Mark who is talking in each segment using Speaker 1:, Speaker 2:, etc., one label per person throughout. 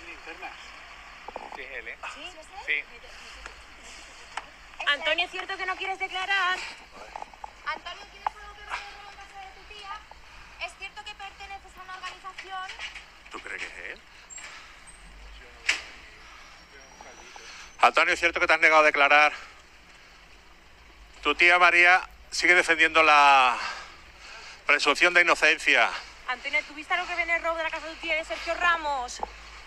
Speaker 1: Sí, es él, ¿eh?
Speaker 2: ¿Sí?
Speaker 1: Sí.
Speaker 3: Antonio, ¿es
Speaker 2: cierto que no quieres declarar?
Speaker 3: Antonio, ¿tienes algo que ver con el caso de tu tía? ¿Es cierto que perteneces a una organización?
Speaker 4: ¿Tú crees que es él? Antonio, ¿es cierto que te has negado a declarar? Tu tía María sigue defendiendo la presunción de inocencia.
Speaker 2: Antonio, ¿tuviste algo que ver en el robo de la casa de tu tía de Sergio Ramos?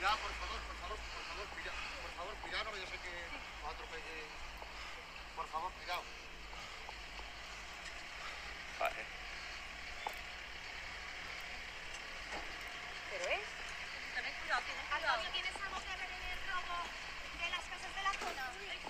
Speaker 5: Cuidado, por favor, por favor, por favor, cuidado. Por favor, cuidado, yo sé que atropelle. Por favor, cuidado. Vale.
Speaker 2: Pero ¿eh? es. También cuidado, tienes
Speaker 3: cuidado. ¿tienes robo de las casas de la zona?